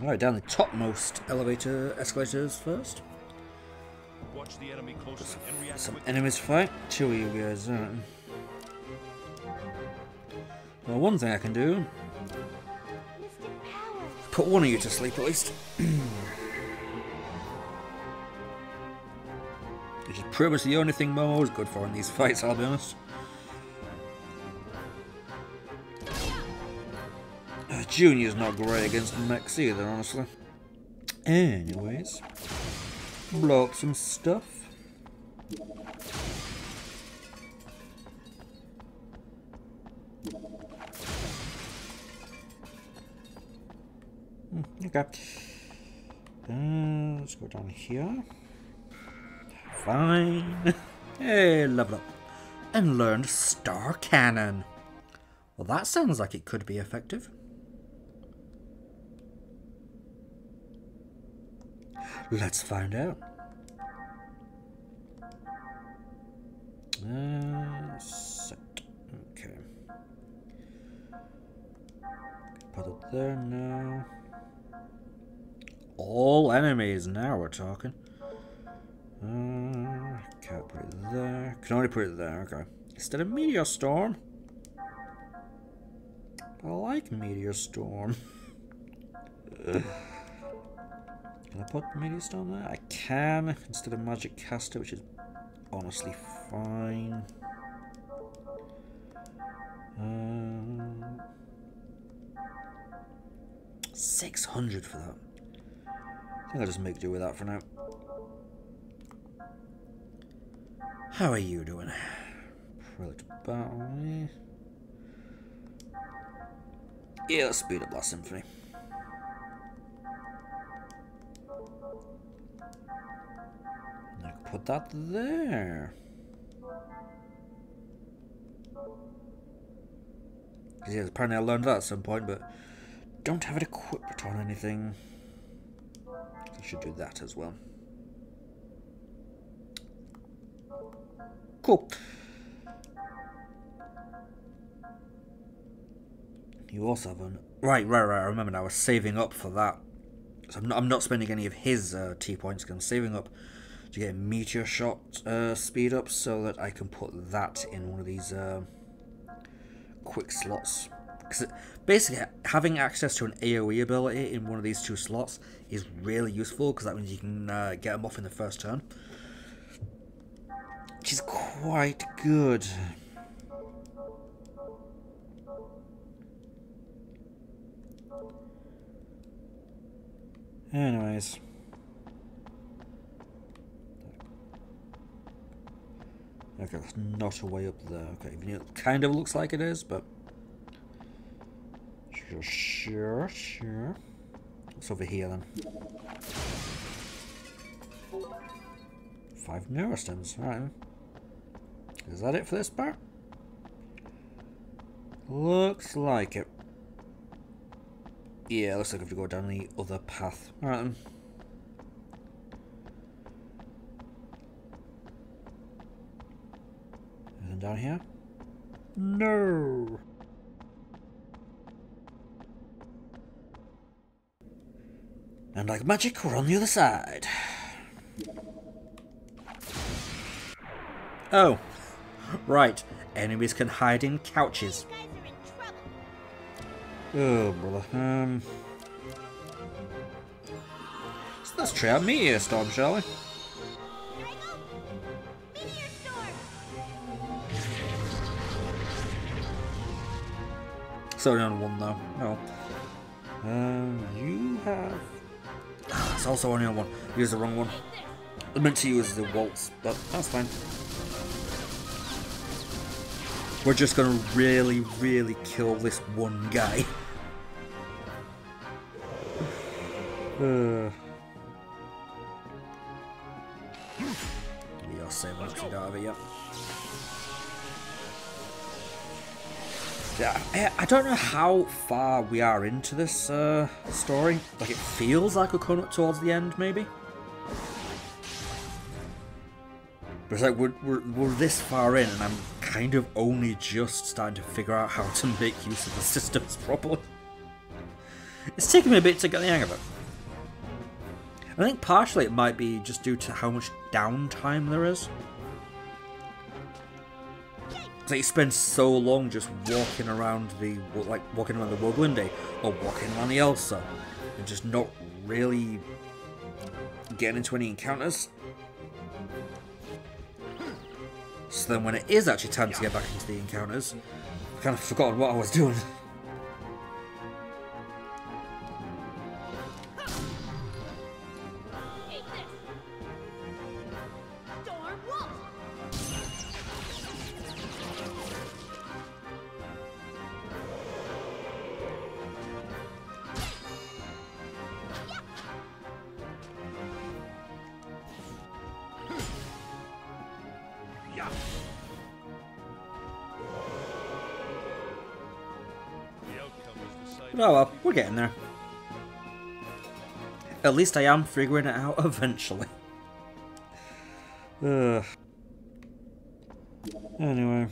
Alright, down the topmost elevator escalators first. Watch the enemy closely and react Some enemies fight. Two of you guys, alright. Well, one thing I can do, put one of you to sleep at least. Which is pretty much the only thing Momo is good for in these fights, I'll be honest. Junior's not great against mechs either, honestly. Anyways, blow up some stuff. Hmm, Okay. Uh, let's go down here. Fine. hey, level up. And learned Star Cannon. Well, that sounds like it could be effective. Let's find out. Uh, set. Okay. Put it there now. All enemies now we're talking. Uh, can't put it there. Can only put it there. Okay. Instead of Meteor Storm. I like Meteor Storm. Can I put there? I can instead of Magic Caster, which is honestly fine. Um, 600 for that. I think I'll just make do with that for now. How are you doing? Prelude to battle. Yeah, let's speed up Last Symphony. Put that there. 'Cause, yeah, apparently I learned that at some point, but don't have it equipped on anything. I should do that as well. Cool. You also have an right, right, right. I remember now. I was saving up for that, so I'm not. I'm not spending any of his uh, T points. 'cause I'm saving up to get meteor shot uh, speed up, so that I can put that in one of these uh, quick slots. Because basically, having access to an AOE ability in one of these two slots is really useful. Because that means you can uh, get them off in the first turn, which is quite good. Anyways. Okay, that's not a way up there. Okay, it kind of looks like it is, but... Sure, sure, sure. What's over here then? Five neurostems, alright. Is that it for this part? Looks like it. Yeah, looks like I have to go down the other path. Alright then. Down here? No. And like magic, we're on the other side. Oh, right. Enemies can hide in couches. You guys are in. Oh, brother. Um. So let's try out Meteor Storm, shall we? It's only on one though. No. Um, you have. Ah, it's also only on one. You use the wrong one. I meant to use the waltz, but that's fine. We're just gonna really, really kill this one guy. uh. Your save once you don't it. I, I don't know how far we are into this uh, story. Like, it feels like we're coming up towards the end, maybe. But it's like we're, we're, we're this far in, and I'm kind of only just starting to figure out how to make use of the systems properly. It's taken me a bit to get the hang of it. I think partially it might be just due to how much downtime there is. You spend so long just walking around the like walking around the Woglinde eh, or walking around the Elsa and just not really getting into any encounters. So then when it is actually time to get back into the encounters, I've kind of forgotten what I was doing. Decided. Oh well, we're getting there. At least I am figuring it out eventually. Ugh. Anyway.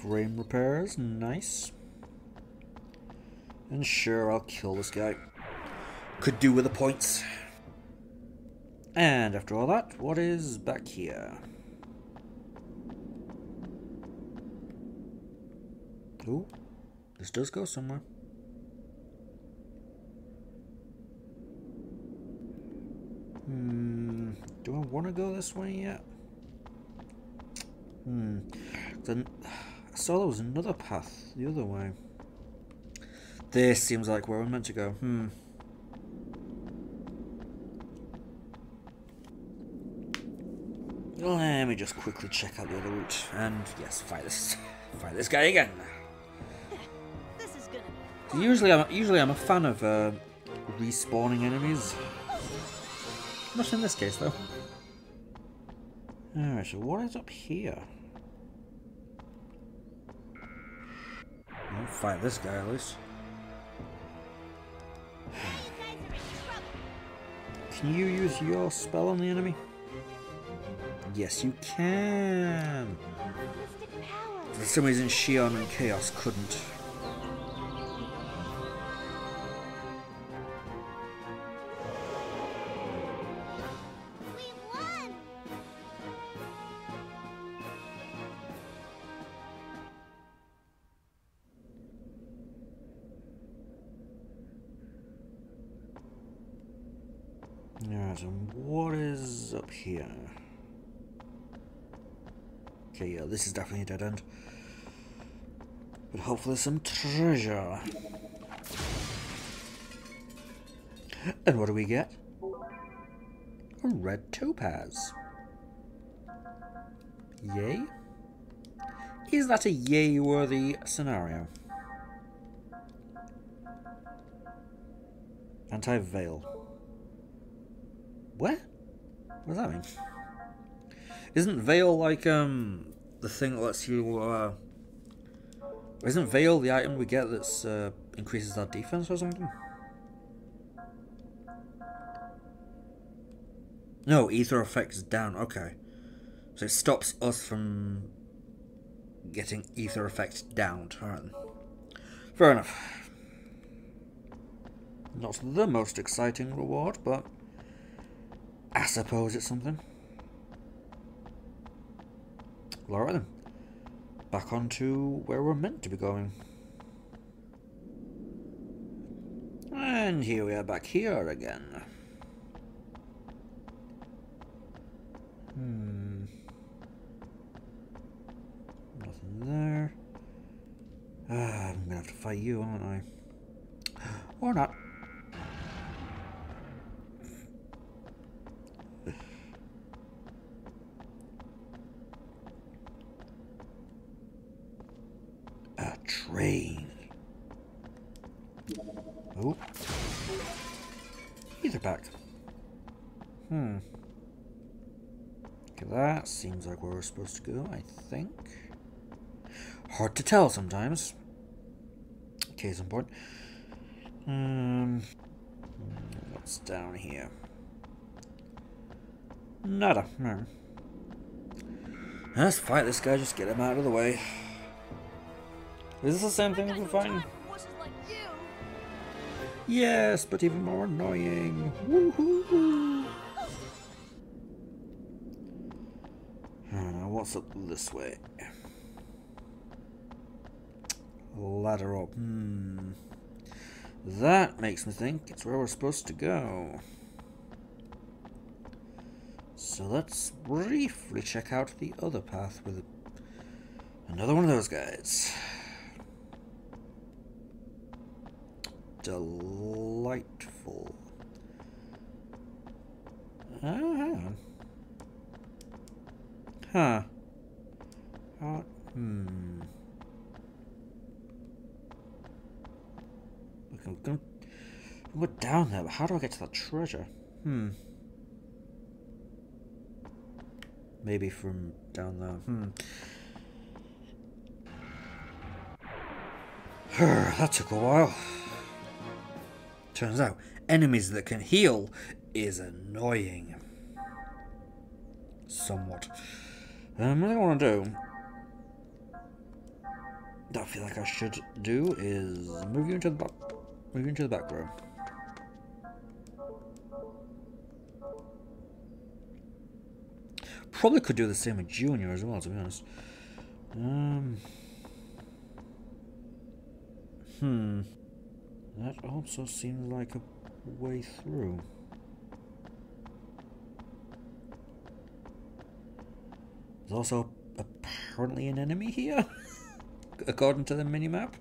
Frame repairs, nice. And sure, I'll kill this guy. Could do with the points. And after all that, what is back here? Ooh, this does go somewhere. Hmm, do I want to go this way yet? Hmm, then I saw there was another path the other way. This seems like where we're meant to go. Hmm. Let me just quickly check out the other route, and yes, fight this, fight this guy again. Usually, I'm usually I'm a fan of uh, respawning enemies. Not in this case, though. Alright, so what is up here? I'll fight this guy at least. Can you use your spell on the enemy? Yes, you can. For some reason, Shion and Chaos couldn't. Alright, what is up here? Okay, yeah, this is definitely a dead end. But hopefully some treasure. And what do we get? A red topaz. Yay? Is that a yay worthy scenario? Anti veil. What? What does that mean? Isn't Veil like um the thing that lets you uh isn't Veil the item we get that's uh increases our defense or something? No, ether effects down, okay. So it stops us from getting ether effect down. Alright. Fair enough. Not the most exciting reward, but I suppose it's something. Alright then. Back on to where we're meant to be going. And here we are back here again. Hmm. Nothing there. Ah, I'm gonna have to fight you, aren't I? Or not. A train. Oh. Ether Pack. Hmm. Okay, that seems like where we're supposed to go, I think. Hard to tell sometimes. Case in point. Um, what's down here? Nada. No. Let's fight this guy, just get him out of the way. Is this the same thing we're fighting? Yes, but even more annoying. Woohoo! Uh, what's up this way? Ladder up. Hmm. That makes me think it's where we're supposed to go. So let's briefly check out the other path with another one of those guys. Delightful. Ah, hang on. Huh. Uh, hmm. Look, I'm gonna go down there, but how do I get to that treasure? Hmm. Maybe from down there. Hmm. that took a while. Turns out, enemies that can heal is annoying. Somewhat. Um, what I want to do, that I feel like I should do, is move you into the back, move you into the back. Probably could do the same with Junior as well, to be honest. Um. Hmm. That also seems like a way through. There's also apparently an enemy here, according to the minimap.